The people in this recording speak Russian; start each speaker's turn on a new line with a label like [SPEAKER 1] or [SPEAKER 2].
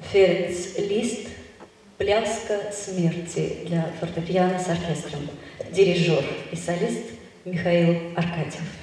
[SPEAKER 1] Ференц Лист «Пляска смерти» для фортепиано с оркестром. Дирижер и солист Михаил Аркадьев.